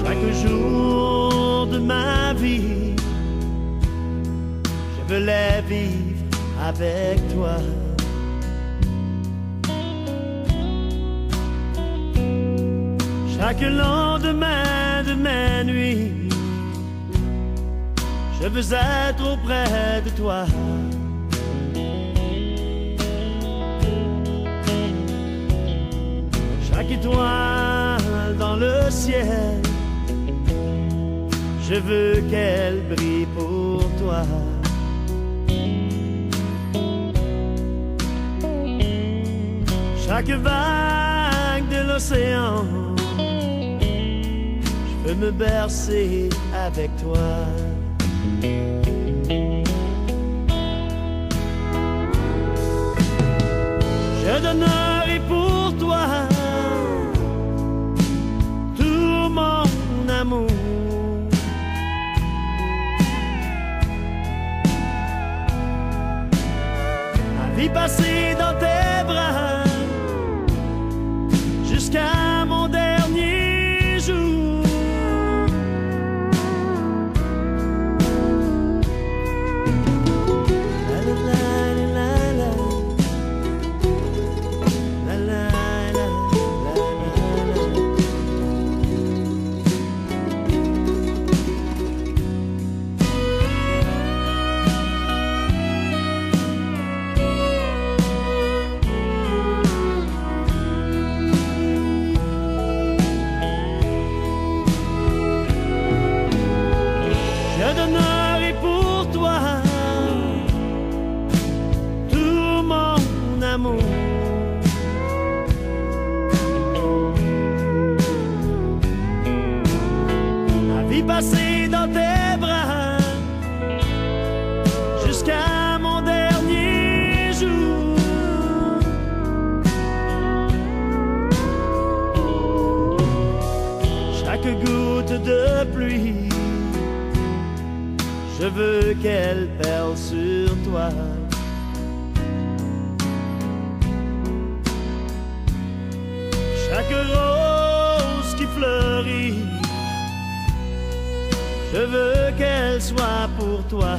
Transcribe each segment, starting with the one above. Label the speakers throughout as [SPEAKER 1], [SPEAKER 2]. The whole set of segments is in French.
[SPEAKER 1] Chaque jour de ma vie, je les vivre avec toi. Chaque lendemain de mes nuits, je veux être auprès de toi. Chaque étoile dans le ciel, je veux qu'elle brille pour toi. Chaque vague de l'océan, je veux me bercer avec toi. Vie passée dans tes bras Je donnerai pour toi tout mon amour. Ma vie passée dans tes bras jusqu'à mon dernier jour. Chaque goutte de pluie, je veux qu'elle perle sur toi. Chaque rose qui fleurit, je veux qu'elle soit pour toi.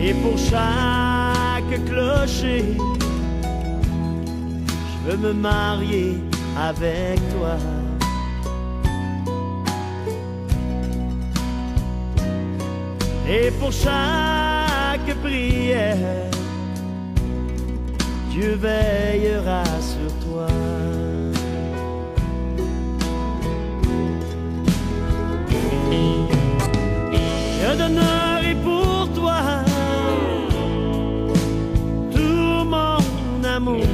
[SPEAKER 1] Et pour chaque clocher, je veux me marier avec toi. Et pour chaque prière, Dieu veillera sur toi. Je donnerai pour toi tout mon amour.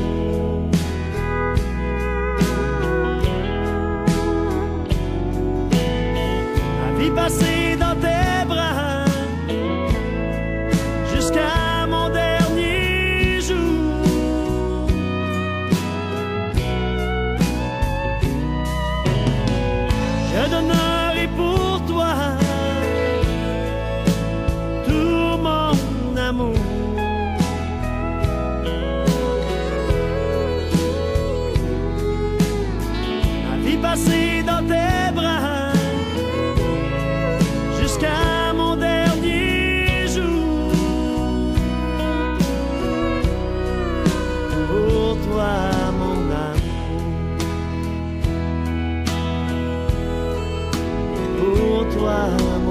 [SPEAKER 1] Vie passée amour. Pour toi,